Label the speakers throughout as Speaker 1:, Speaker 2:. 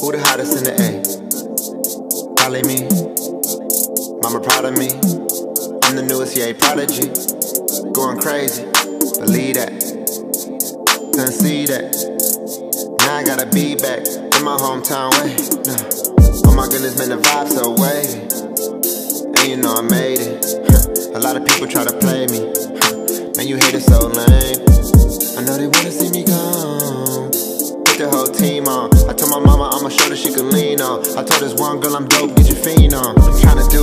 Speaker 1: Who the hottest in the A? Probably me. Mama proud of me. I'm the newest yay prodigy. Going crazy. Believe that. Couldn't see that. Now I gotta be back in my hometown way. Nah. Oh my goodness, man, the vibe so wavy. And you know I made it. A lot of people try to play me. Man, you hate it so lame. I know they wanna see me gone Put the whole team on. I told my mama I'm a shoulder she can lean on. I told this one girl I'm dope, get your fiend on. Do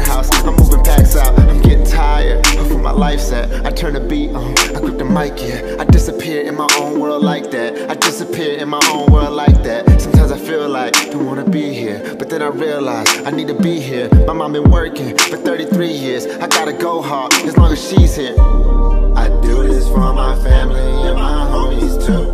Speaker 1: warehouse, I'm moving packs out. I'm getting tired of my life's at. I turn the beat on, I grip the mic, yeah. I disappear in my own world like that. I disappear in my own world like that. Sometimes I feel like don't wanna be here, but then I realize I need to be here. My mom been working for 33 years. I gotta go hard as long as she's here. I do this for my family and my homies too.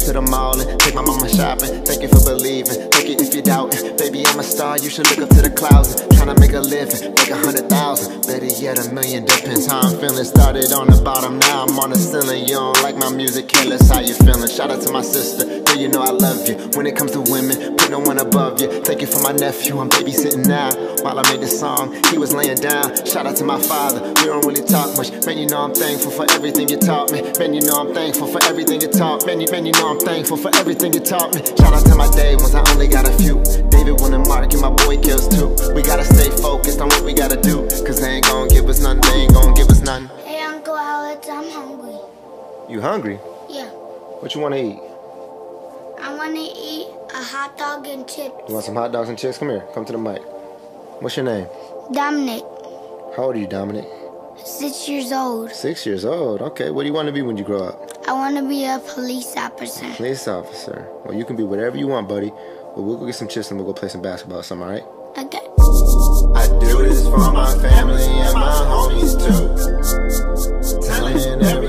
Speaker 1: To the mall and take my mama shopping. Thank you for I'm a star. You should look up to the clouds. Tryna make a living, make a hundred thousand. Better yet, a million. Depends how I'm feeling. Started on the bottom, now I'm on the ceiling. You don't like my music, careless. How you feeling? Shout out to my sister. Girl, you know I love you. When it comes to women, put no one above you. Thank you for my nephew. I'm babysitting now. While I made this song, he was laying down. Shout out to my father. We don't really talk much. Man, you know I'm thankful for everything you taught me. Man, you know I'm thankful for everything you taught me. Man, you, man, you know I'm thankful for everything you taught me. Shout out to my day ones, I only got a few. David, one and Mark, and my boy kills too. We gotta stay focused on what we gotta do. Cause they ain't gonna give us nothing, they ain't gonna give us nothing.
Speaker 2: Hey, Uncle Alex, I'm hungry.
Speaker 1: You hungry?
Speaker 2: Yeah.
Speaker 1: What you wanna eat?
Speaker 2: I want to eat a hot dog and chips.
Speaker 1: You want some hot dogs and chips? Come here, come to the mic. What's your name?
Speaker 2: Dominic,
Speaker 1: How old are you, Dominic?
Speaker 2: six years old.
Speaker 1: Six years old. Okay, what do you want to be when you grow up?
Speaker 2: I want to be a police officer.
Speaker 1: Police officer. Well, you can be whatever you want, buddy. But we'll go get some chips and we'll go play some basketball or something, alright?
Speaker 2: Okay.
Speaker 1: I do this for my family and my homies too. Telling everybody